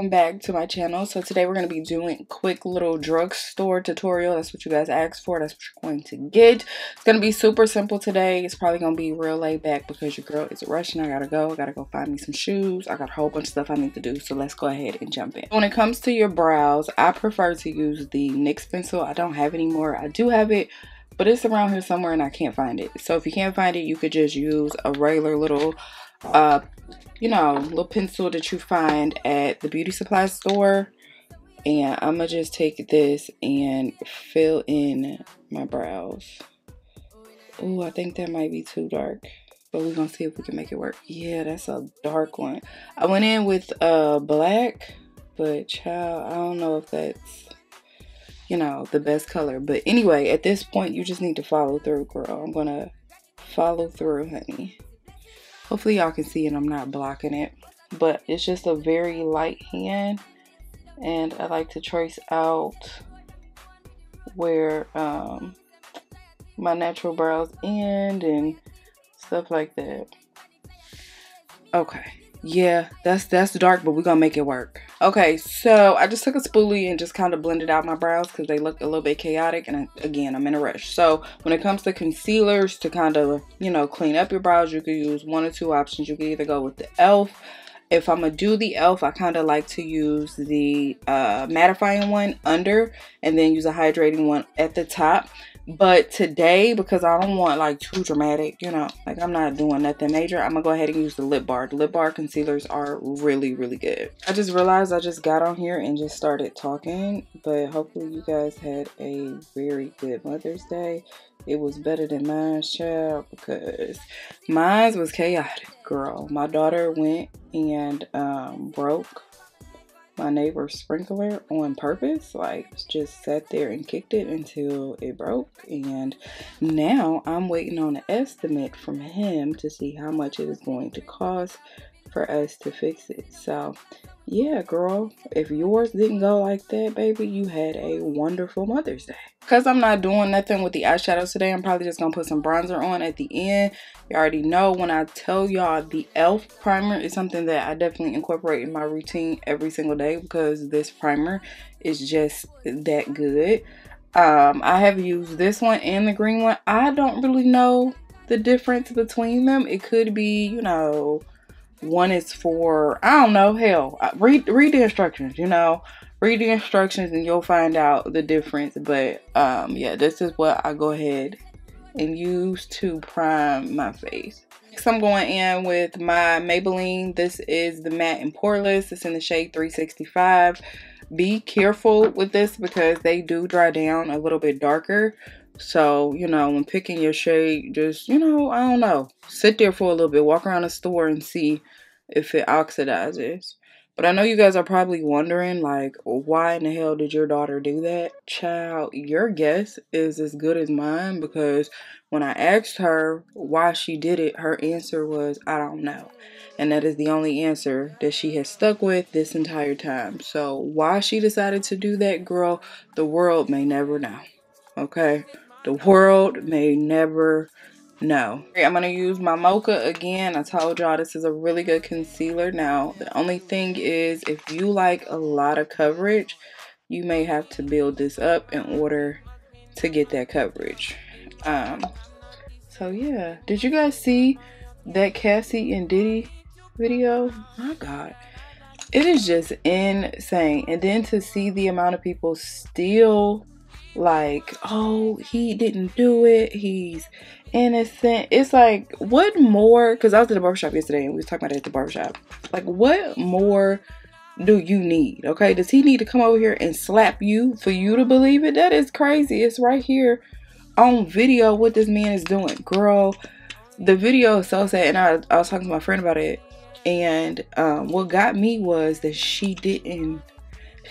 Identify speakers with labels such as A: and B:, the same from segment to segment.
A: welcome back to my channel. So today we're going to be doing quick little drugstore tutorial. That's what you guys asked for. That's what you're going to get. It's going to be super simple today. It's probably going to be real laid back because your girl is rushing. I gotta go. I gotta go find me some shoes. I got a whole bunch of stuff i need to do. So let's go ahead and jump in. When it comes to your brows i prefer to use the nyx pencil. I don't have anymore i do have it but it's around here somewhere and i can't find it. So if you can't find it you could just use a regular little uh you know, little pencil that you find at the beauty supply store. And I'm going to just take this and fill in my brows. Oh, I think that might be too dark. But we're going to see if we can make it work. Yeah, that's a dark one. I went in with uh, black. But, child, I don't know if that's, you know, the best color. But anyway, at this point, you just need to follow through, girl. I'm going to follow through, honey. Hopefully y'all can see it. I'm not blocking it. But it's just a very light hand. And I like to trace out where um, my natural brows end and stuff like that. Okay yeah that's that's dark but we're gonna make it work. Okay so i just took a spoolie and just kind of blended out my brows because they look a little bit chaotic and I, again i'm in a rush. So when it comes to concealers to kind of you know clean up your brows you could use one or two options. You could either go with the elf if I'm gonna do the elf I kind of like to use the uh, mattifying one under and then use a hydrating one at the top but today, because I don't want like too dramatic, you know, like I'm not doing nothing major, I'm gonna go ahead and use the lip bar. The lip bar concealers are really, really good. I just realized I just got on here and just started talking, but hopefully you guys had a very good Mother's Day. It was better than mine, child, because mine was chaotic, girl. My daughter went and um, broke my neighbor's sprinkler on purpose like just sat there and kicked it until it broke. And now i'm waiting on an estimate from him to see how much it is going to cost for us to fix it so yeah, girl, if yours didn't go like that, baby, you had a wonderful Mother's Day. Because I'm not doing nothing with the eyeshadows today, I'm probably just going to put some bronzer on at the end. You already know when I tell y'all the e.l.f. primer is something that I definitely incorporate in my routine every single day because this primer is just that good. Um, I have used this one and the green one. I don't really know the difference between them. It could be, you know, one is for I don't know. Hell, read read the instructions. You know, read the instructions and you'll find out the difference. But um, yeah, this is what I go ahead and use to prime my face. Next, I'm going in with my Maybelline. This is the matte and poreless. It's in the shade 365. Be careful with this because they do dry down a little bit darker. So, you know, when picking your shade, just, you know, I don't know. Sit there for a little bit. Walk around the store and see if it oxidizes. But I know you guys are probably wondering, like, why in the hell did your daughter do that? Child, your guess is as good as mine because when I asked her why she did it, her answer was, I don't know. And that is the only answer that she has stuck with this entire time. So, why she decided to do that, girl, the world may never know. Okay? The world may never know. I'm going to use my Mocha again. I told y'all this is a really good concealer. Now, the only thing is if you like a lot of coverage, you may have to build this up in order to get that coverage. Um, so yeah. Did you guys see that Cassie and Diddy video? My God. It is just insane. And then to see the amount of people still like, oh, he didn't do it. He's innocent. It's like, what more? Because I was at the barbershop yesterday and we was talking about it at the barbershop. Like, what more do you need? Okay, does he need to come over here and slap you for you to believe it? That is crazy. It's right here on video what this man is doing. Girl, the video is so sad. And I, I was talking to my friend about it. And um, what got me was that she didn't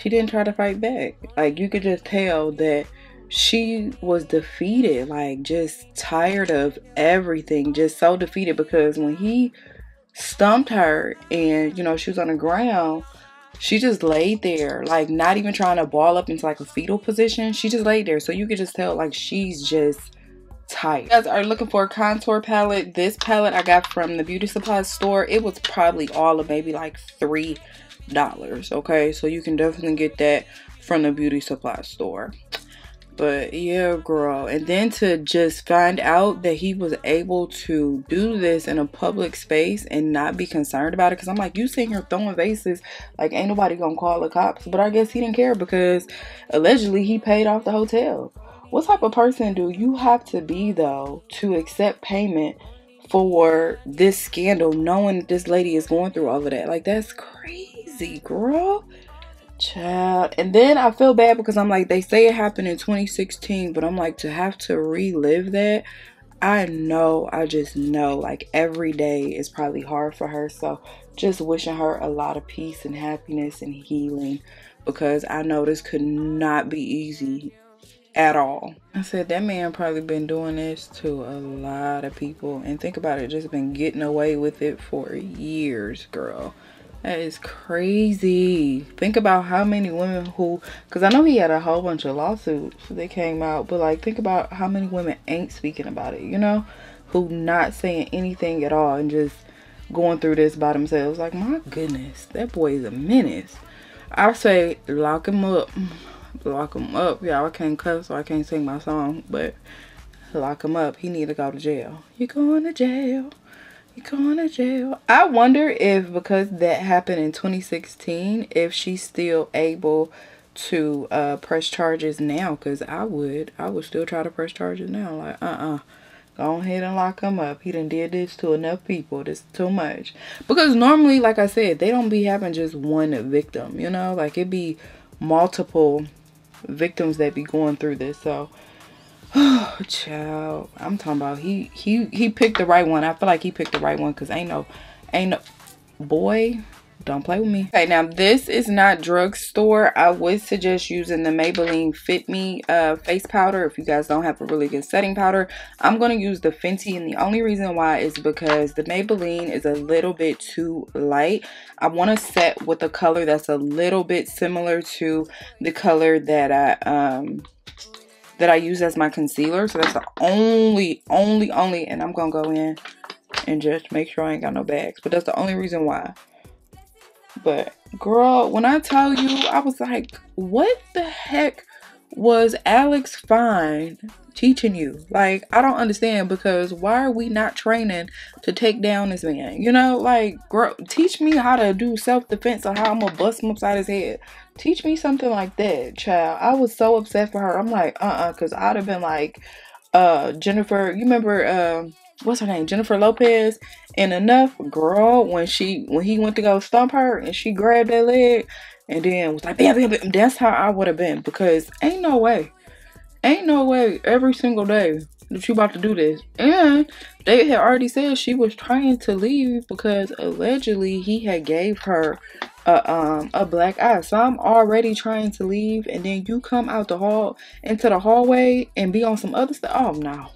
A: she didn't try to fight back. Like you could just tell that she was defeated, like just tired of everything, just so defeated because when he stumped her and you know she was on the ground, she just laid there, like not even trying to ball up into like a fetal position. She just laid there. So you could just tell like she's just tight. You guys are looking for a contour palette. This palette I got from the beauty supply store. It was probably all of maybe like three dollars. Okay, so you can definitely get that from the beauty supply store. But yeah, girl. And then to just find out that he was able to do this in a public space and not be concerned about it. Cause I'm like, you sitting here throwing vases, like ain't nobody gonna call the cops. But I guess he didn't care because allegedly he paid off the hotel. What type of person do you have to be though to accept payment for this scandal knowing this lady is going through all of that? Like that's crazy, girl. Child. And then I feel bad because I'm like, they say it happened in 2016, but I'm like, to have to relive that, I know, I just know, like, every day is probably hard for her. So, just wishing her a lot of peace and happiness and healing because I know this could not be easy at all. I said that man probably been doing this to a lot of people and think about it just been getting away with it for years, girl. That is crazy. Think about how many women who, because I know he had a whole bunch of lawsuits that came out, but like think about how many women ain't speaking about it, you know, who not saying anything at all and just going through this by themselves. Like, my goodness, that boy is a menace. I say lock him up. Lock him up. Yeah, I can't cuss, so I can't sing my song, but lock him up. He need to go to jail. You going to jail going to jail. I wonder if because that happened in 2016, if she's still able to uh, press charges now. Because I would. I would still try to press charges now. Like, uh-uh. Go ahead and lock him up. He done did this to enough people. This too much. Because normally, like I said, they don't be having just one victim. You know? Like, it be multiple victims that be going through this. So, Oh, child. I'm talking about he he he picked the right one. I feel like he picked the right one because ain't no ain't no boy. Don't play with me. Okay, now this is not drugstore. I would suggest using the Maybelline Fit Me uh, face powder if you guys don't have a really good setting powder. I'm going to use the Fenty and the only reason why is because the Maybelline is a little bit too light. I want to set with a color that's a little bit similar to the color that I um that I use as my concealer. So that's the only, only, only, and I'm going to go in and just make sure I ain't got no bags. But that's the only reason why. But girl, when I tell you, I was like, what the heck was Alex Fine teaching you? Like, I don't understand because why are we not training to take down this man? You know, like, girl, teach me how to do self-defense or how I'm gonna bust him upside his head. Teach me something like that, child. I was so upset for her. I'm like, uh-uh, because I'd have been like, uh, Jennifer, you remember, um, what's her name? Jennifer Lopez and enough girl when she when he went to go stump her and she grabbed that leg and then was like bam bam bam. That's how I would have been because ain't no way. Ain't no way every single day that you about to do this. And they had already said she was trying to leave because allegedly he had gave her a um a black eye. So I'm already trying to leave and then you come out the hall into the hallway and be on some other stuff. Oh no.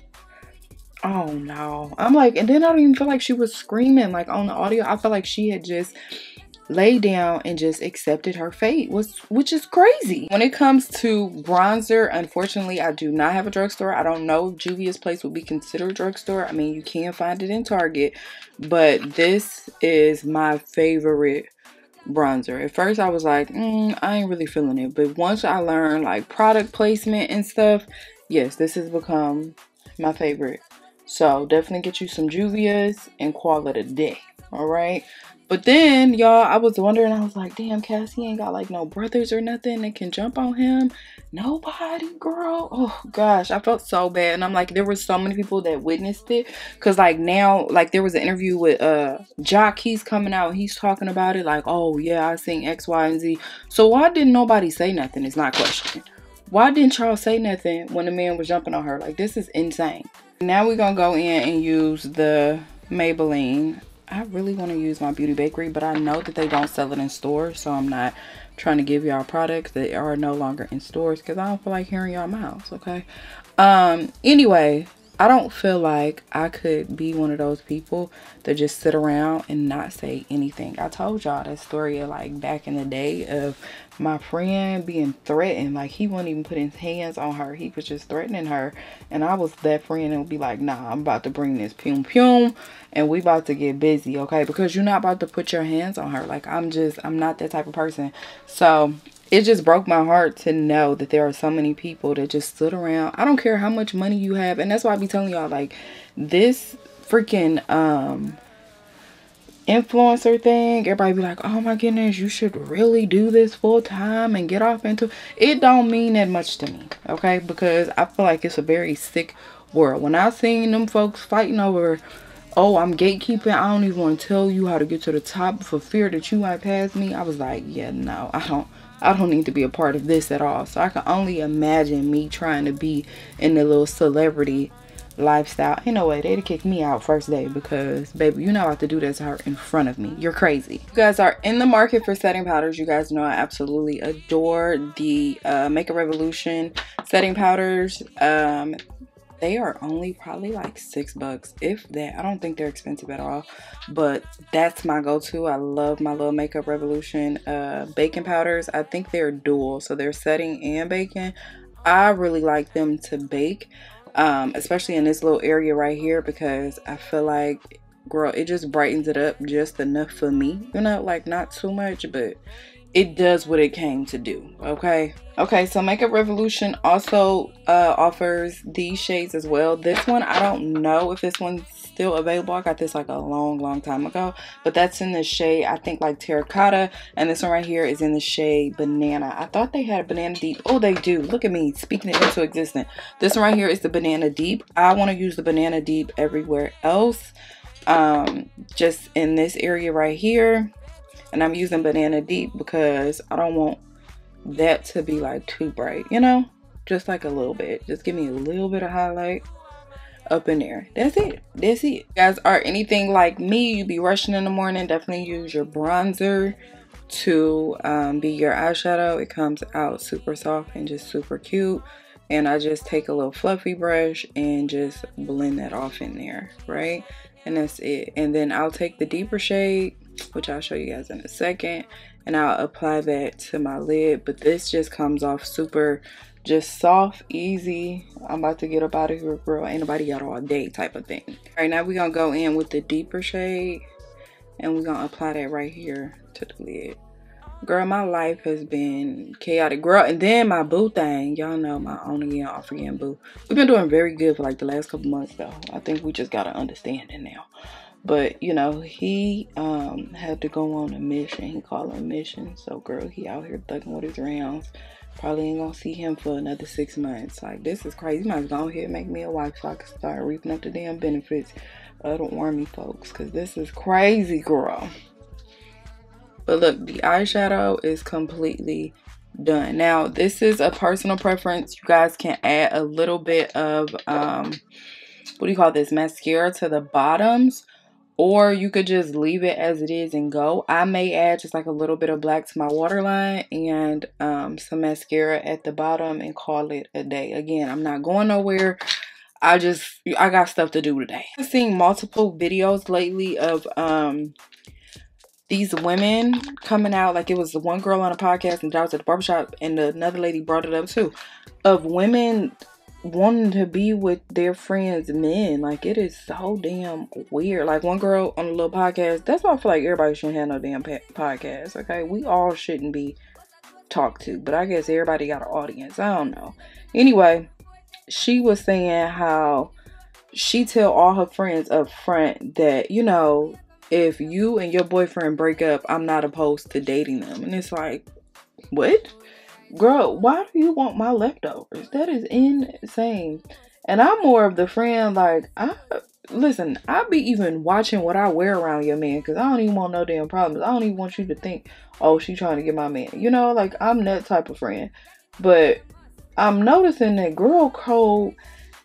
A: Oh no. I'm like, and then I don't even feel like she was screaming like on the audio. I felt like she had just laid down and just accepted her fate was which is crazy when it comes to bronzer unfortunately i do not have a drugstore i don't know if juvia's place would be considered a drugstore i mean you can find it in target but this is my favorite bronzer at first i was like mm, i ain't really feeling it but once i learned like product placement and stuff yes this has become my favorite so definitely get you some Juvia's and call it a day. All right. But then, y'all, I was wondering, I was like, damn, Cassie ain't got like no brothers or nothing that can jump on him. Nobody, girl. Oh gosh, I felt so bad. And I'm like, there were so many people that witnessed it. Cause like now, like there was an interview with uh Jock, he's coming out, he's talking about it, like, oh yeah, I seen X, Y, and Z. So why didn't nobody say nothing? Is not question. Why didn't y'all say nothing when the man was jumping on her? Like this is insane. Now we're gonna go in and use the Maybelline. I really want to use my Beauty Bakerie, but I know that they don't sell it in stores, so I'm not trying to give y'all products that are no longer in stores because I don't feel like hearing y'all mouths, okay? Um, anyway, I don't feel like I could be one of those people that just sit around and not say anything. I told y'all that story of like back in the day of my friend being threatened. Like he wouldn't even put his hands on her. He was just threatening her. And I was that friend and would be like, nah, I'm about to bring this pum pum and we about to get busy, okay? Because you're not about to put your hands on her. Like I'm just I'm not that type of person. So it just broke my heart to know that there are so many people that just stood around. I don't care how much money you have. And that's why I be telling y'all like this freaking um influencer thing everybody be like oh my goodness you should really do this full time and get off into it don't mean that much to me okay because i feel like it's a very sick world when i seen them folks fighting over oh i'm gatekeeping i don't even want to tell you how to get to the top for fear that you might pass me i was like yeah no i don't I don't need to be a part of this at all. So I can only imagine me trying to be in the little celebrity lifestyle. You know what? They'd kick me out first day because, baby, you know how to do this to her in front of me. You're crazy. You guys are in the market for setting powders. You guys know I absolutely adore the uh, Makeup Revolution setting powders. Um, they are only probably like six bucks if that. I don't think they're expensive at all but that's my go-to. I love my little makeup revolution uh baking powders. I think they're dual so they're setting and baking. I really like them to bake um especially in this little area right here because i feel like girl it just brightens it up just enough for me. You know like not too much but it does what it came to do okay? Okay so makeup revolution also uh, offers these shades as well. This one i don't know if this one's still available. I got this like a long long time ago but that's in the shade i think like terracotta and this one right here is in the shade banana. I thought they had a banana deep. Oh they do. Look at me speaking it into existence. This one right here is the banana deep. I want to use the banana deep everywhere else um just in this area right here and I'm using Banana Deep because I don't want that to be like too bright, you know? Just like a little bit. Just give me a little bit of highlight up in there. That's it. That's it. You guys are anything like me, you be rushing in the morning, definitely use your bronzer to um, be your eyeshadow. It comes out super soft and just super cute. And I just take a little fluffy brush and just blend that off in there, right? And that's it. And then I'll take the deeper shade which I'll show you guys in a second. And I'll apply that to my lid. But this just comes off super just soft, easy. I'm about to get up out of here, girl. Ain't nobody out all day type of thing. All right, now we're going to go in with the deeper shade. And we're going to apply that right here to the lid. Girl, my life has been chaotic. Girl, and then my boo thing. Y'all know my on again, off again boo. We've been doing very good for like the last couple months though. I think we just got to understand it now. But you know, he um had to go on a mission. He called a mission. So girl, he out here thugging with his rounds. Probably ain't gonna see him for another six months. Like this is crazy. You might go and make me a wife so I can start reaping up the damn benefits of the army folks. Cause this is crazy, girl. But look, the eyeshadow is completely done. Now, this is a personal preference. You guys can add a little bit of um what do you call this mascara to the bottoms or you could just leave it as it is and go. I may add just like a little bit of black to my waterline and um, some mascara at the bottom and call it a day. Again, I'm not going nowhere. I just, I got stuff to do today. I've seen multiple videos lately of um, these women coming out. Like it was the one girl on a podcast and I was at the barbershop and another lady brought it up too. Of women wanting to be with their friends men like it is so damn weird like one girl on a little podcast that's why i feel like everybody shouldn't have no damn podcast okay we all shouldn't be talked to but i guess everybody got an audience i don't know anyway she was saying how she tell all her friends up front that you know if you and your boyfriend break up i'm not opposed to dating them and it's like what girl, why do you want my leftovers? That is insane. And I'm more of the friend, like, I listen, I be even watching what I wear around your man because I don't even want no damn problems. I don't even want you to think, oh, she trying to get my man. You know, like I'm that type of friend. But I'm noticing that girl code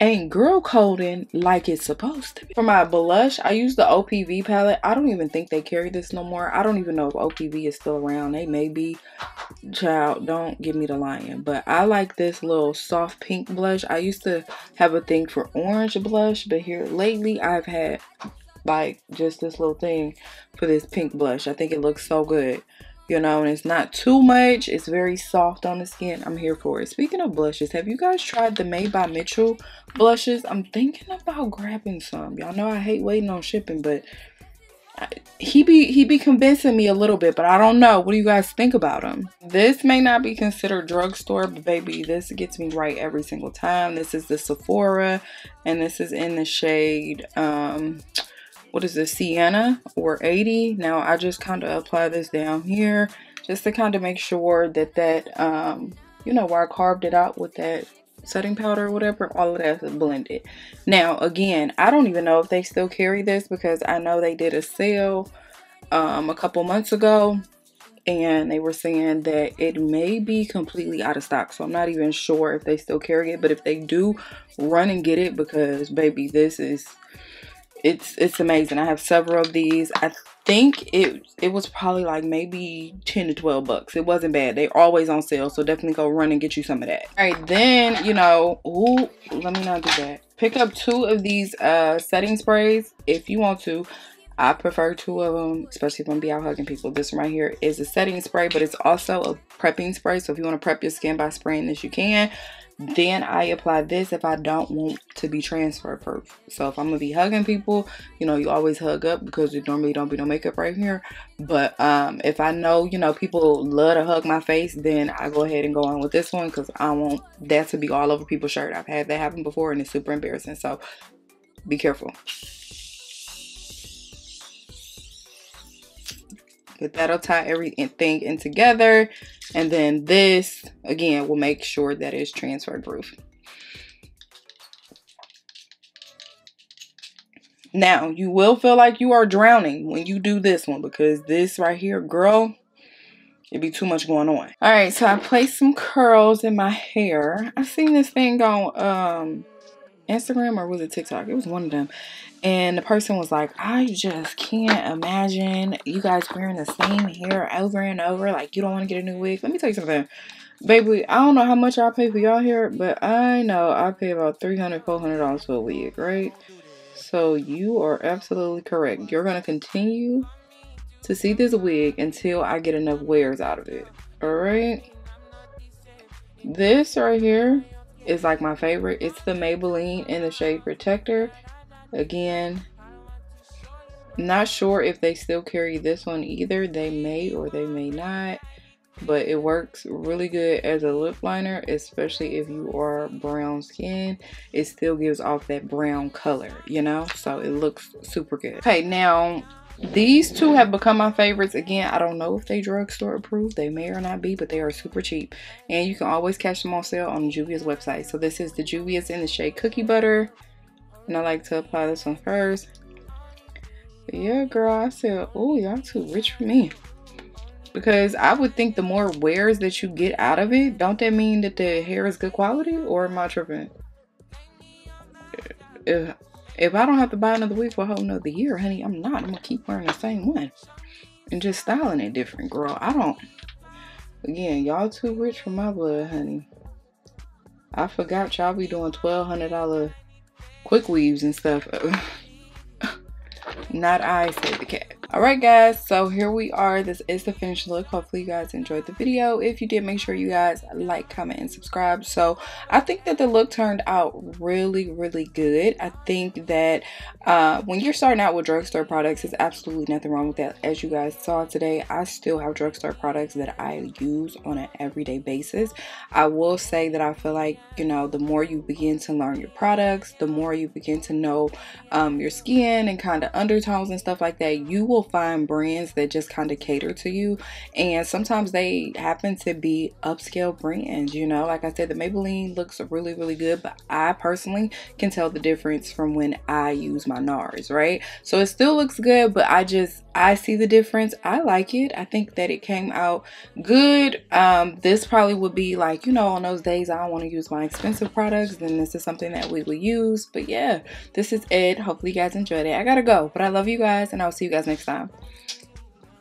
A: ain't girl coding like it's supposed to be. For my blush, I use the OPV palette. I don't even think they carry this no more. I don't even know if OPV is still around. They may be. Child, don't give me the lion. But I like this little soft pink blush. I used to have a thing for orange blush, but here lately I've had like just this little thing for this pink blush. I think it looks so good you know, and it's not too much. It's very soft on the skin. I'm here for it. Speaking of blushes, have you guys tried the Made by Mitchell blushes? I'm thinking about grabbing some. Y'all know I hate waiting on shipping, but he be he be convincing me a little bit, but I don't know. What do you guys think about him? This may not be considered drugstore, but baby, this gets me right every single time. This is the Sephora, and this is in the shade um what is this sienna or 80 now i just kind of apply this down here just to kind of make sure that that um you know where i carved it out with that setting powder or whatever all of that is blended. Now again i don't even know if they still carry this because i know they did a sale um a couple months ago and they were saying that it may be completely out of stock. So i'm not even sure if they still carry it but if they do run and get it because baby this is it's it's amazing. I have several of these. I think it it was probably like maybe 10 to 12 bucks. It wasn't bad. They're always on sale, so definitely go run and get you some of that. All right, then, you know, ooh, let me not do that. Pick up two of these uh setting sprays if you want to. I prefer two of them, especially if I'm be out hugging people. This one right here is a setting spray, but it's also a prepping spray. So if you want to prep your skin by spraying this, you can. Then I apply this if I don't want to be transfer proof. So if I'm gonna be hugging people, you know, you always hug up because you normally don't be no makeup right here. But um, if I know, you know, people love to hug my face, then I go ahead and go on with this one because I want that to be all over people's shirt. I've had that happen before and it's super embarrassing. So be careful. But that'll tie everything in together. And then this, again, will make sure that it's transfer proof. Now, you will feel like you are drowning when you do this one because this right here, girl, it'd be too much going on. All right, so I placed some curls in my hair. I seen this thing on um, Instagram or was it TikTok? It was one of them. And the person was like, I just can't imagine you guys wearing the same hair over and over. Like, you don't want to get a new wig. Let me tell you something. Baby, I don't know how much I pay for y'all hair, but I know I pay about $300, $400 for a wig, right? So you are absolutely correct. You're going to continue to see this wig until I get enough wears out of it. Alright? This right here is like my favorite. It's the Maybelline in the shade Protector. Again, not sure if they still carry this one either. They may or they may not. But it works really good as a lip liner, especially if you are brown skin. It still gives off that brown color, you know? So it looks super good. Okay, now these two have become my favorites. Again, I don't know if they drugstore approved. They may or not be, but they are super cheap. And you can always catch them on sale on Juvia's website. So this is the Juvia's in the shade Cookie Butter. And I like to apply this one first. But yeah, girl, I said, oh, y'all too rich for me. Because I would think the more wears that you get out of it, don't that mean that the hair is good quality? Or am I tripping? If, if I don't have to buy another wig for a whole nother year, honey, I'm not. I'm going to keep wearing the same one. And just styling it different, girl. I don't. Again, y'all too rich for my blood, honey. I forgot y'all be doing $1,200 quick weaves and stuff. Not I, said the cat. Alright guys, so here we are. This is the finished look. Hopefully you guys enjoyed the video. If you did, make sure you guys like, comment, and subscribe. So I think that the look turned out really, really good. I think that uh, when you're starting out with drugstore products, there's absolutely nothing wrong with that. As you guys saw today, I still have drugstore products that I use on an everyday basis. I will say that I feel like, you know, the more you begin to learn your products, the more you begin to know um, your skin and kind of undertones and stuff like that, you will will find brands that just kind of cater to you. And sometimes they happen to be upscale brands, you know. Like I said, the Maybelline looks really, really good, but I personally can tell the difference from when I use my NARS, right? So it still looks good, but I just I see the difference. I like it. I think that it came out good. Um, this probably would be like, you know, on those days I don't want to use my expensive products, then this is something that we will use. But yeah, this is it. Hopefully you guys enjoyed it. I gotta go, but I love you guys and I'll see you guys next time. Yeah.